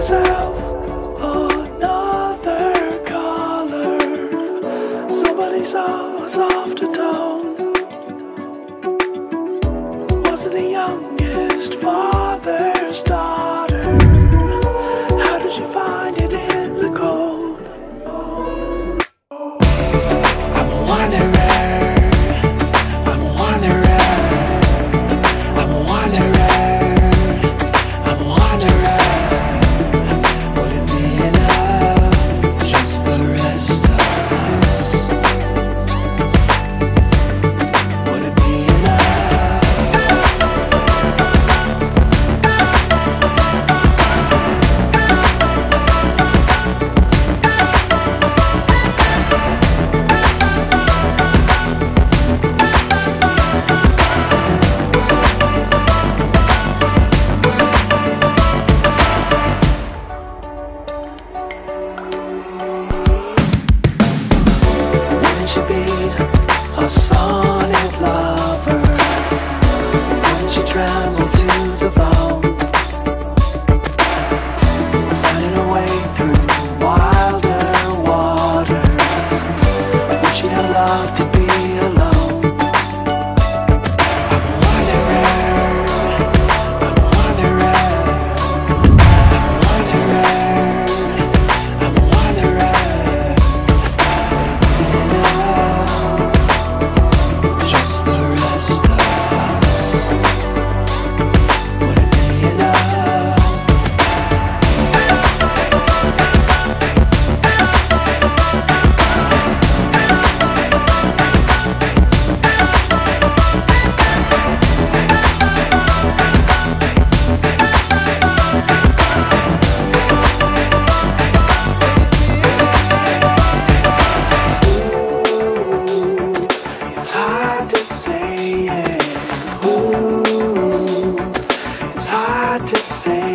myself another color. Somebody saw a softer tone. to be to say.